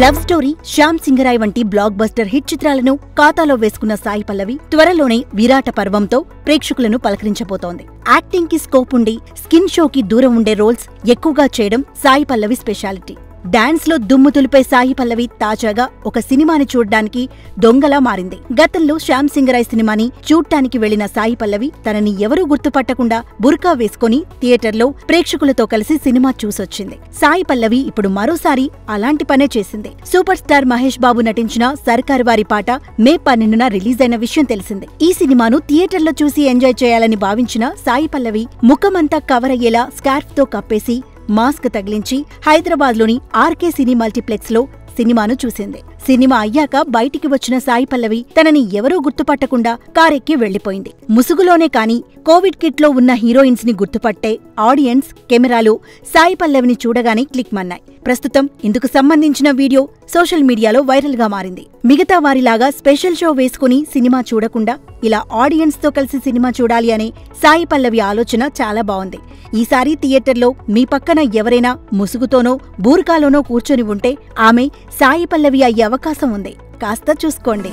Love story Shyam Singha Roy వంటి block buster hit చిత్రాలను ఖాతాలో వేసుకున్న సాయి పల్లవి త్వరలోనే విరాట పర్వంతో ప్రేక్షకులను పలకరించబోతోంది. యాక్టింగ్కి స్కోప్ ఉండి స్కిన్ షోకి దూరం ఉండే రోల్స్ ఎక్కువగా చేయడం సాయి పల్లవి స్పెషాలిటీ. డాన్స్లో దుమ్ము తులిపే సాయి పల్లవి తాజాగా ఒక సినిమాని చూడ్డానికి దొంగలా మారింది. గతంలో శ్యామ్ సింగరాయ్ సినిమాని చూడ్డానికి వెళ్ళిన సాయి పల్లవి తనని ఎవరూ గుర్తుపట్టకుండా బుర్కా వేసుకుని థియేటర్లో ప్రేక్షకులతో కలిసి సినిమా చూసొచ్చింది. సాయి పల్లవి ఇప్పుడు మరోసారి అలాంటి పనే చేసింది. సూపర్ స్టార్ మహేష్ బాబు నటించిన సర్కారు వారి పాట మే పన్నెండున రిలీజ్ అయిన విషయం తెలిసింది. ఈ సినిమాను థియేటర్లో చూసి ఎంజాయ్ చేయాలని భావించిన సాయి పల్లవి ముఖమంతా కవర్ అయ్యేలా స్కార్ఫ్తో కప్పేసి మాస్క్ తగిలించి హైదరాబాద్లోని ఆర్కే సినీ మల్టీప్లెక్స్లో సినిమాను చూసింది. సినిమా అయ్యాక బయటికి వచ్చిన సాయి పల్లవి తనని ఎవరూ గుర్తుపట్టకుండా కారెక్కి వెళ్ళిపోయింది ముసుగులోనే కాని కోవిడ్ కిట్లో ఉన్న హీరోయిన్స్ని గుర్తుపట్టే ఆడియన్స్ కెమెరాలు సాయి పల్లవిని చూడగానే క్లిక్ మన్నాయి. ప్రస్తుతం ఇందుకు సంబంధించిన వీడియో సోషల్ మీడియాలో వైరల్గా మారింది. మిగతా వారిలాగా స్పెషల్ షో వేసుకుని సినిమా చూడకుండా ఇలా ఆడియన్స్తో కలిసి సినిమా చూడాలి అనే సాయి పల్లవి ఆలోచన చాలా బాగుంది. ఈసారి థియేటర్లో మీ పక్కన ఎవరైనా ముసుగుతోనో బూర్కాలోనో కూర్చొని ఉంటే ఆమె సాయి పల్లవి అయ్యే అవకాశం ఉంది. కాస్త చూసుకోండి.